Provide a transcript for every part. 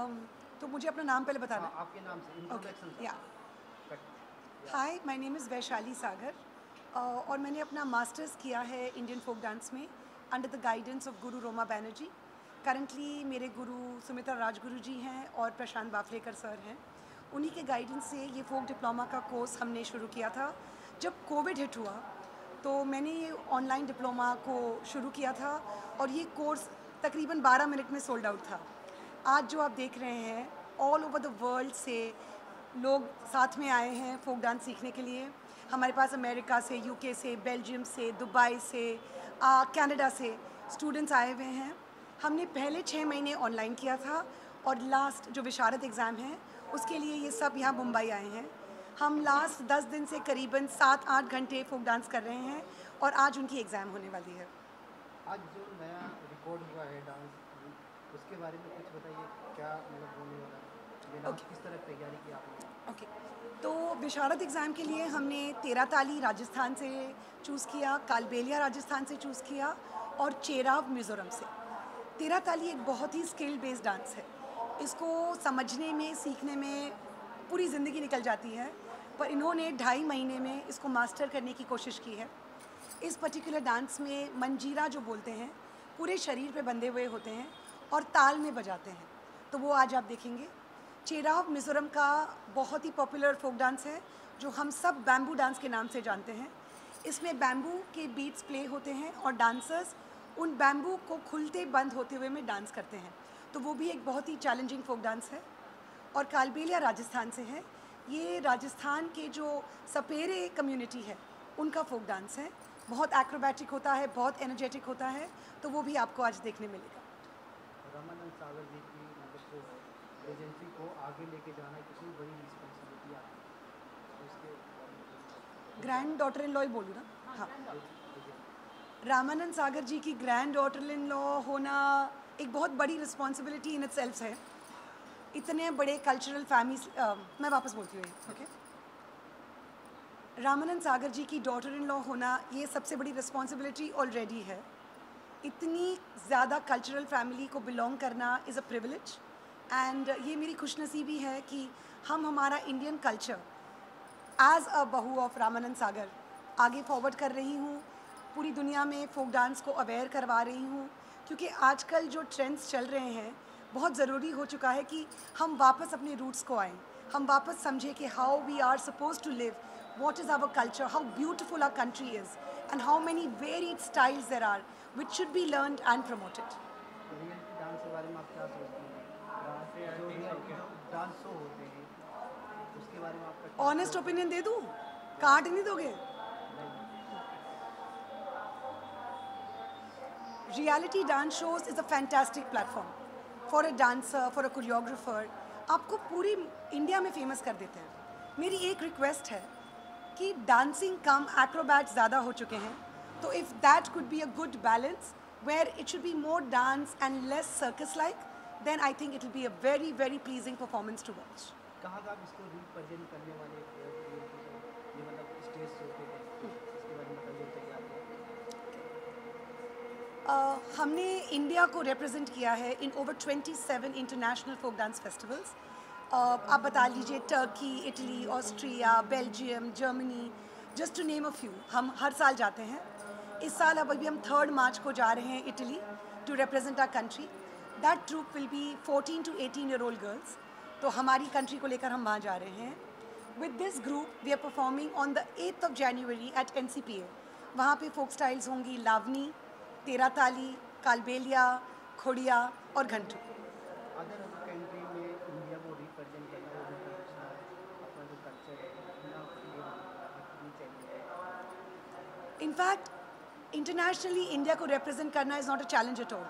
um, तो मुझे अपना नाम पहले बताना हाँ, आपके नाम से इंट्रोडक्शन या hi my name is Vaishali Sagar और मैंने अपना मास्टर्स किया है इंडियन फोक डांस में under the guidance of guru Roma Banerjee currently मेरे गुरु सुमित्रा राजगुरु जी हैं और प्रशांत बाफलेकर सर हैं। उन्हीं के गाइडेंस से ये फोक डिप्लोमा का कोर्स हमने शुरू किया था। जब कोविड हिट हुआ तो मैंने ये ऑनलाइन डिप्लोमा को शुरू किया था और ये कोर्स तकरीबन 12 मिनट में सोल्ड आउट था। आज जो आप देख रहे हैं ऑल ओवर द वर्ल्ड से लोग साथ में आए हैं फोक डांस सीखने के लिए। हमारे पास अमेरिका से यूके से बेल्जियम से दुबई से कनाडा से स्टूडेंट्स आए हुए हैं। हमने पहले छः महीने ऑनलाइन किया था और लास्ट जो विशारद एग्ज़ाम है, उसके लिए ये सब यहाँ मुंबई आए हैं। हम लास्ट दस दिन से करीबन सात आठ घंटे फोक डांस कर रहे हैं और आज उनकी एग्ज़ाम होने वाली है। आज जो नया रिकॉर्ड हुआ है डांस उसके बारे में कुछ बताइए क्या मतलब होने वाला Okay. किस तरह तैयारी की आपने? ओके तो विशारद एग्ज़ाम के लिए हमने तेरह ताली राजस्थान से चूज़ किया कालबेलिया राजस्थान से चूज़ किया और चेराव मिज़ोरम से। तेरा ताली एक बहुत ही स्किल बेस्ड डांस है। इसको समझने में सीखने में पूरी ज़िंदगी निकल जाती है पर इन्होंने ढाई महीने में इसको मास्टर करने की कोशिश की है। इस पर्टिकुलर डांस में मंजीरा जो बोलते हैं पूरे शरीर पे बंधे हुए होते हैं। और ताल में बजाते हैं। तो वो आज आप देखेंगे। चेराव मिज़ोरम का बहुत ही पॉपुलर फोक डांस है, जो हम सब बैम्बू डांस के नाम से जानते हैं। इसमें बैम्बू के बीट्स प्ले होते हैं और डांसर्स उन बैम्बू को खुलते बंद होते हुए में डांस करते हैं। तो वो भी एक बहुत ही चैलेंजिंग फोक डांस है और कालबेलिया राजस्थान से है। ये राजस्थान के जो सपेरे कम्युनिटी है, उनका फोक डांस है। बहुत एक्रोबैटिक होता है, बहुत एनर्जेटिक होता है तो वो भी आपको आज देखने मिलेगा। रामानंद सागर जी की मतलब जो एजेंसी को आगे लेके जाना कितनी बड़ी रिस्पॉन्सिबिलिटी आपकी उसके ग्रैंड डॉटर इन लॉ ही बोलूँ ना? हाँ रामानंद सागर जी की ग्रैंड डॉटर इन लॉ होना एक बहुत बड़ी रिस्पॉन्सिबिलिटी इन इट है। इतने बड़े कल्चरल फैमिली मैं वापस बोलती हूँ ओके रामानंद सागर जी की डॉटर इन लॉ होना ये सबसे बड़ी रिस्पॉन्सिबिलिटी ऑलरेडी है। इतनी ज़्यादा कल्चरल फैमिली को बिलोंग करना इज़ अ प्रिविलेज एंड ये मेरी खुशनसीबी है कि हम हमारा इंडियन कल्चर एज अ बहू ऑफ़ रामानंद सागर आगे फॉरवर्ड कर रही हूँ पूरी दुनिया में फोक डांस को अवेयर करवा रही हूँ क्योंकि आजकल जो ट्रेंड्स चल रहे हैं बहुत ज़रूरी हो चुका है कि हम वापस अपने रूट्स को आएँ। हम वापस समझें कि how we are suppose to live what is our culture, how beautiful our country is, and how many varied styles there are, which should be learned and promoted. Reality dance dance reality dance honest opinion दे दूँ? काट नहीं दोगे? Reality dance shows is a fantastic platform. For a dancer, for a choreographer, आपको पूरी India में famous कर देते हैं। मेरी एक रिक्वेस्ट है कि डांसिंग कम एक्रोबैट ज़्यादा हो चुके हैं। तो if that could be a good balance where it should be more dance and less circus like then I think it will be a very very pleasing performance to watch कहाँ का आप इसको represent करने वाले reality show ये मतलब stage show पे है। इसके बारे में बताइए चाहिए आपको। Uh, हमने इंडिया को रिप्रेजेंट किया है in over 27 international folk dance festivals आप बता लीजिए Turkey Italy Austria Belgium Germany just to name a few हम हर साल जाते हैं। इस साल अब अभी हम थर्ड मार्च को जा रहे हैं Italy to represent our country that troupe will be 14 to 18 year old girls तो हमारी कंट्री को लेकर हम वहाँ जा रहे हैं. With this group we are performing on the eighth of January at N C P A वहाँ पर फोक स्टाइल्स होंगी लावनी तेरा ताली कालबेलिया खोड़िया और Ghantu. In fact internationally India को रिप्रेजेंट करना is not a challenge at all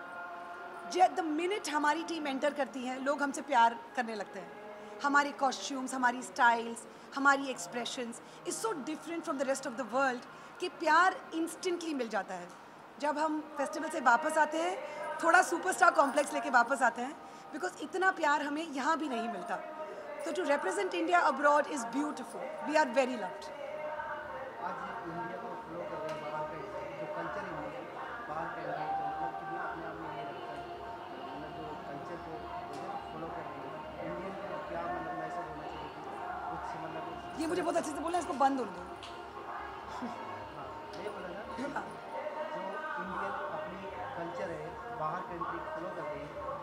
the minute हमारी team enter करती है, लोग हमसे प्यार करने लगते हैं. हमारे कॉस्ट्यूम्स हमारी स्टाइल्स हमारी expressions is so different from the rest of the world कि प्यार इंस्टेंटली मिल जाता है. जब हम फेस्टिवल से वापस आते हैं, थोड़ा सुपरस्टार कॉम्प्लेक्स लेके वापस आते हैं बिकॉज़ इतना प्यार हमें यहाँ भी नहीं मिलता. तो to represent India abroad is beautiful we are very loved ये मुझे बहुत अच्छे से बोला इसको बंद बोला ना हाँ।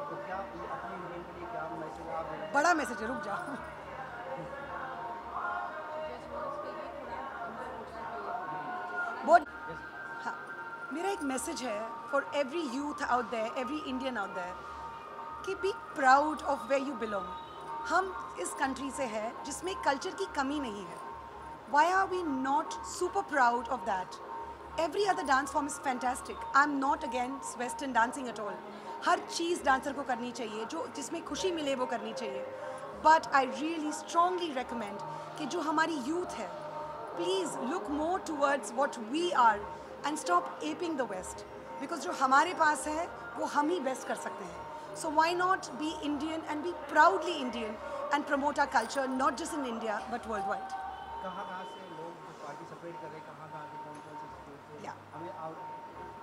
तो बड़ा मैसेज है रुक जाओ। बहुत हाँ मेरा एक मैसेज है for every youth out there every Indian out there कि be proud of way you belong हम इस कंट्री से है जिसमें कल्चर की कमी नहीं है। Why are we not super proud of that every other dance form is fantastic I am not against western dancing at all हर चीज़ डांसर को करनी चाहिए, जो जिसमें खुशी मिले वो करनी चाहिए। But I really strongly recommend कि जो हमारी यूथ है please look more towards what we are and stop aping the west because जो हमारे पास है, वो हम ही बेस्ट कर सकते हैं। हैं कहाँ कहाँ से कौन कौन से स्टेट से Yeah. हमें आउट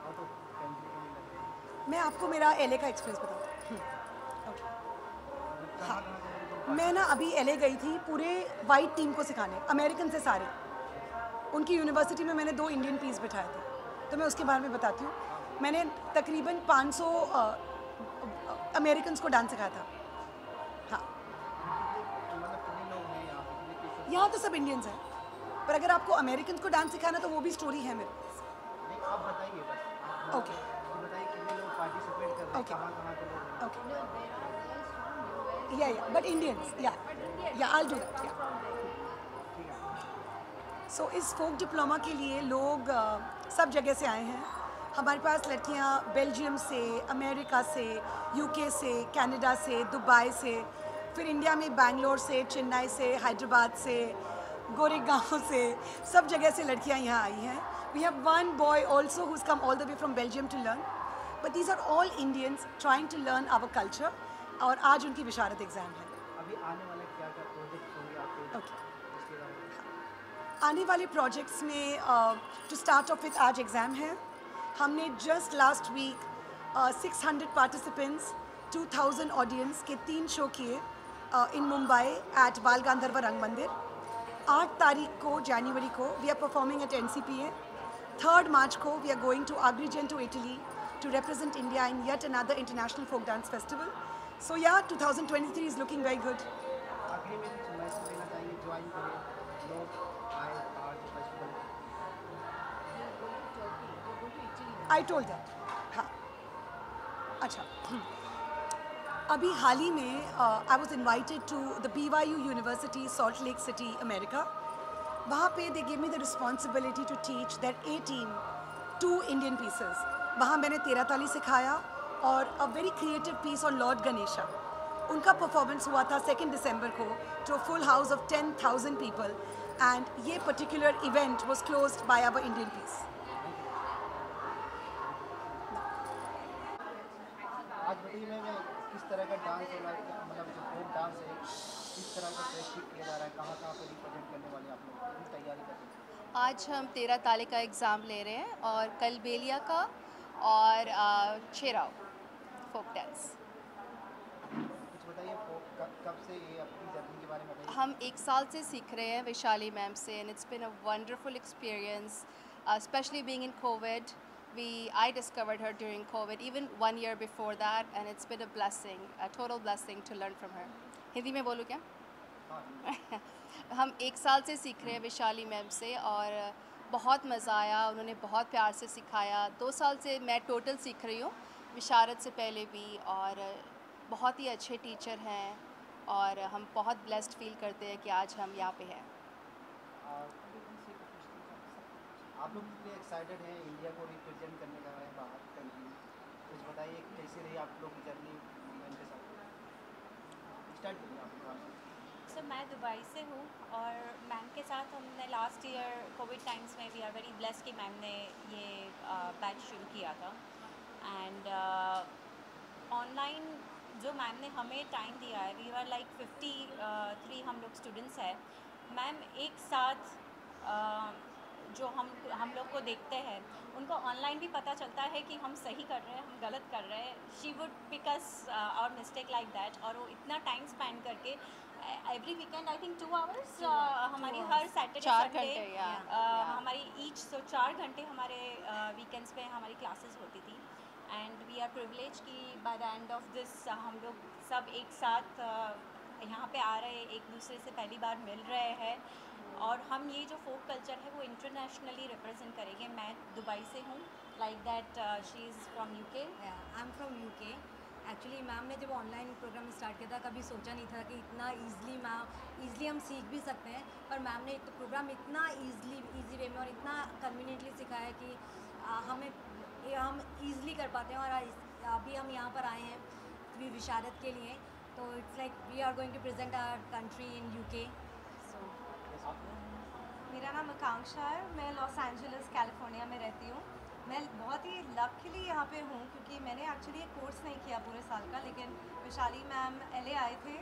आउट ऑफ़ कंट्री के लिए लग रहे हैं? मैं आपको मेरा एल का एक्सपीरियंस ओके कहाँ से लोग मैं ना अभी एल गई थी पूरे वाइट टीम को सिखाने अमेरिकन से सारे। उनकी यूनिवर्सिटी में मैंने दो इंडियन पीस बिठाए थे। तो मैं उसके बारे में बताती हूँ। मैंने तकरीबन 500 अमेरिकन को डांस सिखाया था। हाँ। यहाँ तो सब इंडियंस हैं। पर अगर आपको अमेरिकन को डांस सिखाना तो वो भी स्टोरी है मेरे पास। नहीं आप बताइए बस आप बताइए कितने लोग पार्टिसिपेट कर रहे कहाँ कहाँ के लोग ओके या या बट इंडियंस या या डू दैट या सो इस फोक डिप्लोमा के लिए लोग अ, सब जगह से आए हैं। हमारे पास लड़कियाँ बेल्जियम से अमेरिका से यूके से कनाडा से दुबई से फिर इंडिया में बैंगलोर से चेन्नई से हैदराबाद से गोरेगांव से सब जगह से लड़कियाँ यहाँ आई हैं। We have one boy also who come all the way from Belgium to learn but these are all Indians trying to learn our culture और आज उनकी विशारत एग्ज़ाम है। अभी आने वाले क्या क्या प्रोजेक्ट होंगे आपके Okay. आने वाले प्रोजेक्ट्स में टू स्टार्ट ऑफ़ विथ आज एग्ज़ाम है। हमने just last week 600 participants 2000 audience के तीन शो किए इन मुंबई एट बाल गांधर्व रंग मंदिर आठ तारीख को जनवरी को we are performing at N C P A third March को we are going to Agrigent to Italy to represent India in yet another international folk dance festival. So yeah, 2023 is looking very good. I told that हाँ। अच्छा। अभी हाल ही में I was invited to the B Y U university Salt Lake City America वहाँ पे they give me the responsibility to teach that a team two Indian pieces वहाँ मैंने तेरह ताली सिखाया और a very creative piece on Lord Ganesha उनका performance हुआ था second दिसंबर को to full house of ten thousand people and ये particular event was close by our Indian piece आज बताइए मैं मैं किस तरह का डांस हो रहा है क्या- मतलब जो फोक डांस है किस तरह का प्रैक्टिस किया जा रहा है कहाँ कहाँ पे रिप्रेजेंट करने वाले आप लोग? तैयारी कर रहे हैं। आज हम तेरह ताले का एग्ज़ाम ले रहे हैं और कल बेलिया का और छेराव फोक डांस कुछ बताइए फोक कब कब से ये अपनी जर्नी के बारे में हम एक साल से सीख रहे हैं वैशाली मैम से and it's been a wonderful experience specially being in COVID we i discovered her during covid even one year before that and it's been a blessing a total blessing to learn from her. Hindi में बोलूँ क्या? हाँ। हम एक साल से सीख रहे हैं विशाली मैम से और बहुत मज़ा आया उन्होंने बहुत प्यार से सिखाया। दो साल से मैं टोटल सीख रही हूँ विशारत से पहले भी और बहुत ही अच्छे टीचर हैं और हम बहुत ब्लेस्ड फील करते हैं कि आज हम यहाँ पे हैं। आप लोग कितने एक्साइटेड हैं इंडिया को रिप्रेजेंट करने का है बाहर कंट्री कुछ बताइए कैसे रही आप लोग जर्नी मैम के साथ? स्टार्ट करिए आप सर मैं दुबई से हूँ और मैम के साथ हमने लास्ट ईयर कोविड टाइम्स में वी आर वेरी ब्लेस कि मैम ने ये बैच शुरू किया था। एंड ऑनलाइन जो मैम ने हमें टाइम दिया है we are like fifty three हम लोग स्टूडेंट्स हैं। मैम एक साथ uh, जो हम हम लोग को देखते हैं उनको ऑनलाइन भी पता चलता है कि हम सही कर रहे हैं हम गलत कर रहे हैं। शी वुड पिक अस और मिस्टेक लाइक दैट और वो इतना टाइम स्पेंड करके every weekend I think two hours हमारी हर सैटरडे चार संडे yeah. हमारी ईच सो चार घंटे हमारे वीकेंड्स uh, पे हमारी क्लासेस होती थी। एंड वी आर प्रिविलेज कि by the end of this हम लोग सब एक साथ uh, यहाँ पे आ रहे एक दूसरे से पहली बार मिल रहे हैं। और हम ये जो फोक कल्चर है वो इंटरनेशनली रिप्रेजेंट करेंगे। मैं दुबई से हूँ like that she is from U K I am from U K actually ma'am ने जब ऑनलाइन प्रोग्राम स्टार्ट किया था कभी सोचा नहीं था कि इतना ईजिली मैम ईजिली हम सीख भी सकते हैं। पर मैम ने तो प्रोग्राम इतना ईजिली ईजी वे में और इतना कन्वीनियंटली सिखाया कि आ, हमें ये हम ईजिली कर पाते हैं और अभी हम यहाँ पर आए हैं विशारत के लिए। तो it's like we are going to present our country in U K मेरा नाम आकांक्षा है। मैं लॉस एंजल्स, कैलिफ़ोर्निया में रहती हूँ। मैं बहुत ही लकीली यहाँ पे हूँ क्योंकि मैंने एक्चुअली एक कोर्स नहीं किया पूरे साल का, लेकिन विशाली मैम एलए आए थे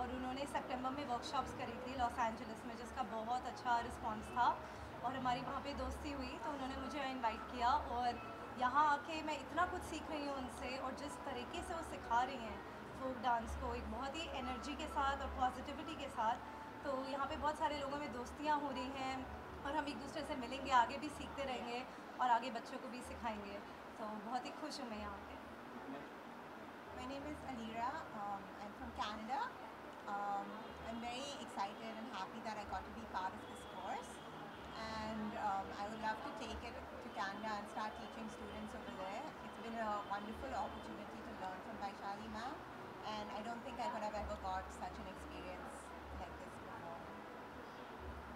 और उन्होंने सितंबर में वर्कशॉप्स करी थी लॉस एंजल्स में, जिसका बहुत अच्छा रिस्पांस था और हमारी वहाँ पे दोस्ती हुई तो उन्होंने मुझे इनवाइट किया और यहाँ आके मैं इतना कुछ सीख रही हूँ उनसे और जिस तरीके से वो सिखा रही हैं फोक डांस को एक बहुत ही एनर्जी के साथ और पॉजिटिविटी के साथ तो यहाँ पे बहुत सारे लोगों में दोस्तियाँ हो रही हैं और हम एक दूसरे से मिलेंगे, आगे भी सीखते रहेंगे और आगे बच्चों को भी सिखाएँगे। तो बहुत ही खुश हूँ मैं यहाँ पे। मैंने miss Alira I from Canada I am very excited and happy that I to be part of this course and I would take it to Canada and start teaching wonderful opportunity to learn from Vaishali ma'am and I don't such an experience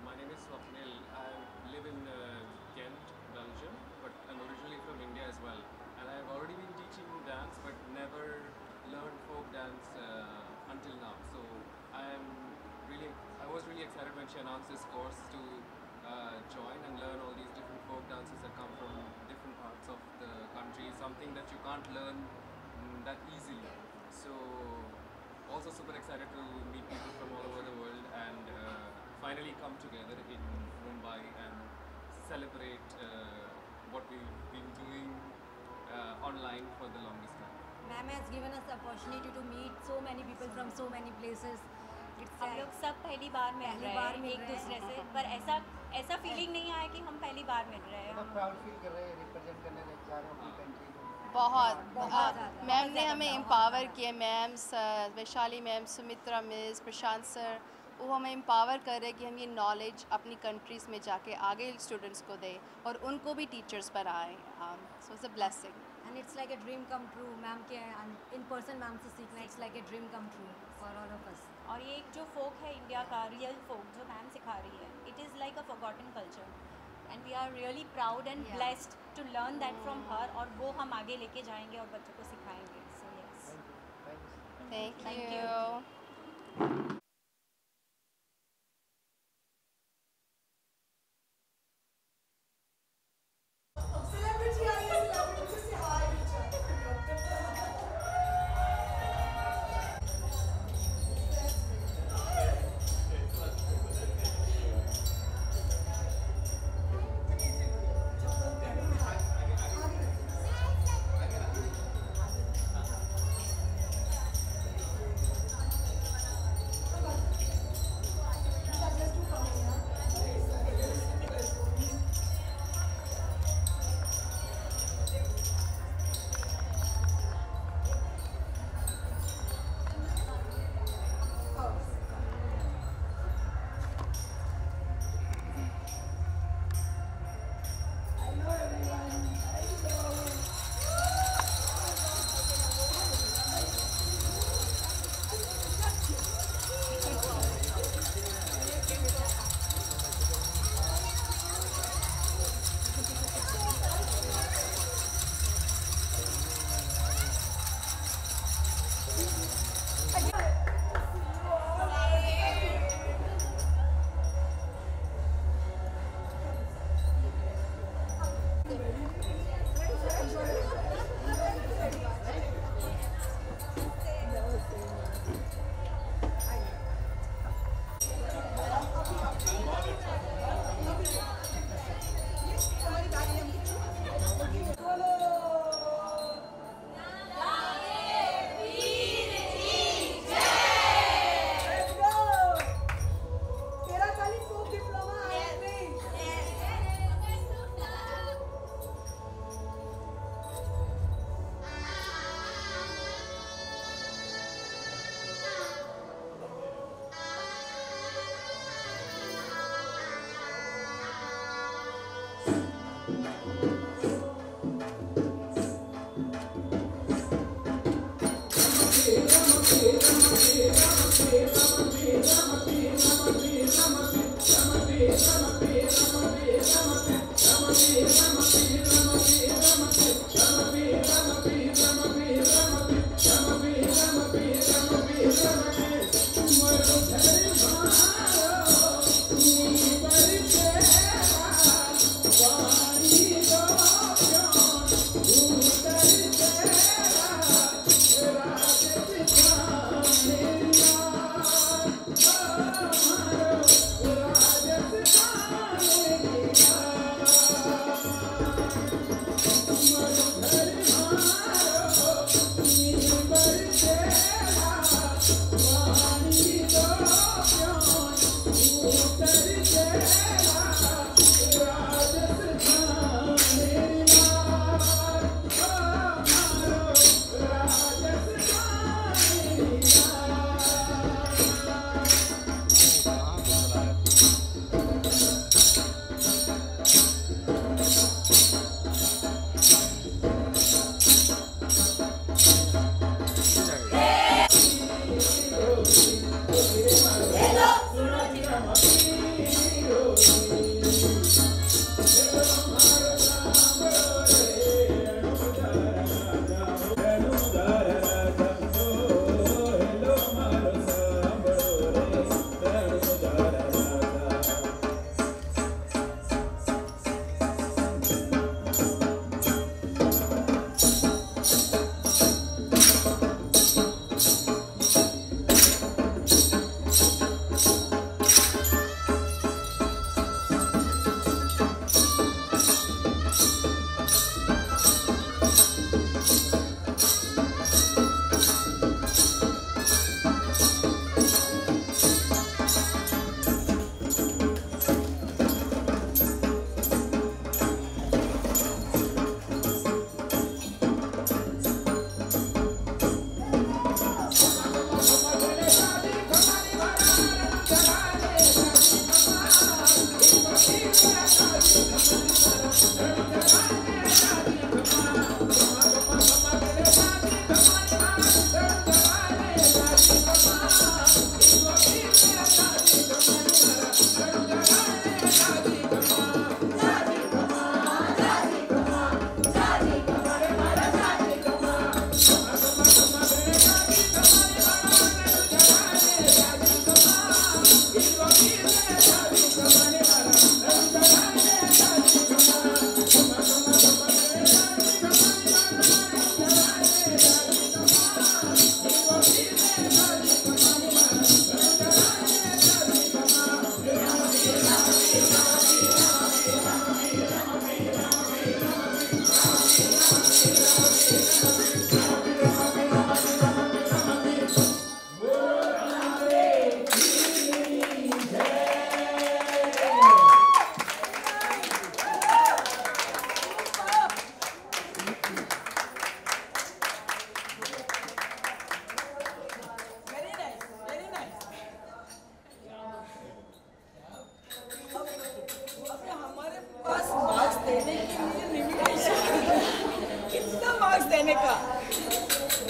My name is Swapnil. I live in uh, Kent, Belgium, but I'm originally from India as well. And I've already been teaching dance, but never learned folk dance uh, until now. So I am really, I was really excited when she announced this course to uh, join and learn all these different folk dances that come from different parts of the country. Something that you can't learn mm, that easily. So also super excited to meet people from all over the world finally come together in Mumbai and celebrate uh, what we've been doing uh, online for the longest time. Ma'am has given us opportunity to meet so many people from so many places it's हम लोग सब पहली बार मिल पहली रहे बार हैं मिल एक रहे हैं। से। पर ऐसा ऐसा फीलिंग नहीं आया कि हम पहली बार मिल रहे हैं। प्राउड फील कर रहे हैं रिप्रेजेंट करने लग जा रहे हो अपनी कंट्री को। बहुत मैम ने हमें एम्पावर किया। Ma'am Vaishali ma'am Sumitra miss Prashant sir वो हमें एम्पावर कर रहे हैं कि हम ये नॉलेज अपनी कंट्रीज़ में जाके आगे स्टूडेंट्स को दें और उनको भी टीचर्स बनाएँ so it's a blessing and it's like a dream come true ma'am के इन पर्सन मैम से सीखना it's like a dream come true for all of us और ये एक जो फोक है इंडिया का रियल फोक जो मैम सिखा रही है it is like a forgotten culture and we are really proud and blessed to learn that from her और वो हम आगे लेके जाएँगे और बच्चों को सिखाएँगे। So yes thank you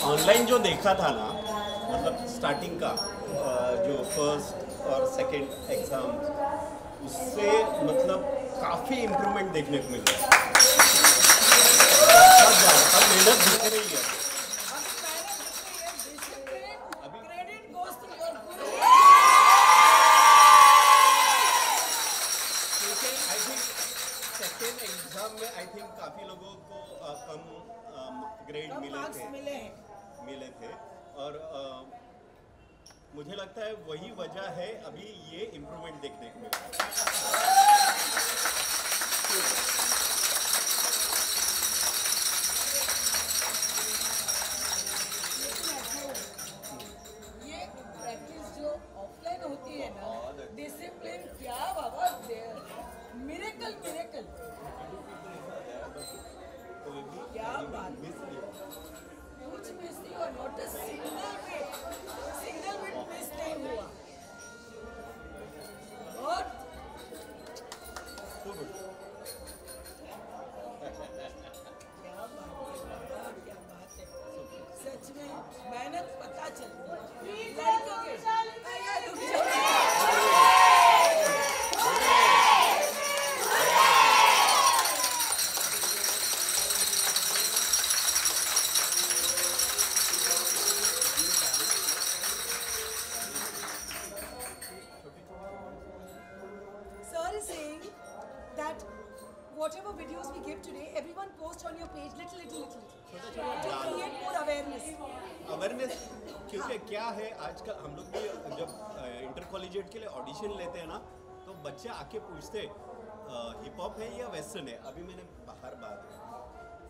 online जो देखा था ना मतलब स्टार्टिंग का जो फ़र्स्ट और सेकंड एग्ज़ाम उससे मतलब काफ़ी इम्प्रूवमेंट देखने को मिला। है मेहनत पॉइंट देखने को मिलता आके पूछते हिप हॉप है या वेस्टर्न है? अभी मैंने बाहर बात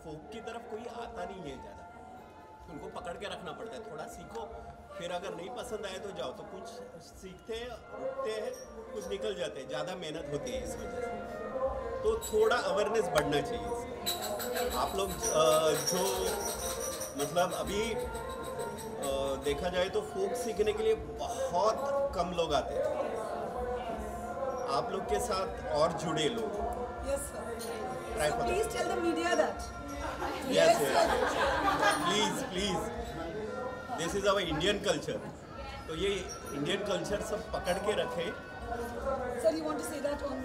फोक की तरफ़ कोई आता नहीं है ज़्यादा। उनको पकड़ के रखना पड़ता है। थोड़ा सीखो, फिर अगर नहीं पसंद आए तो जाओ। तो कुछ सीखते हैं रुकते हैं, कुछ निकल जाते हैं। ज़्यादा मेहनत होती है इस वजह से। तो थोड़ा अवेयरनेस बढ़ना चाहिए। आप लोग जो मतलब अभी देखा जाए तो फोक सीखने के लिए बहुत कम लोग आते हैं। आप लोग के साथ और जुड़े लोग। Yes, this is our Indian culture तो ये इंडियन कल्चर सब पकड़ के रखे। Sir you want to say that on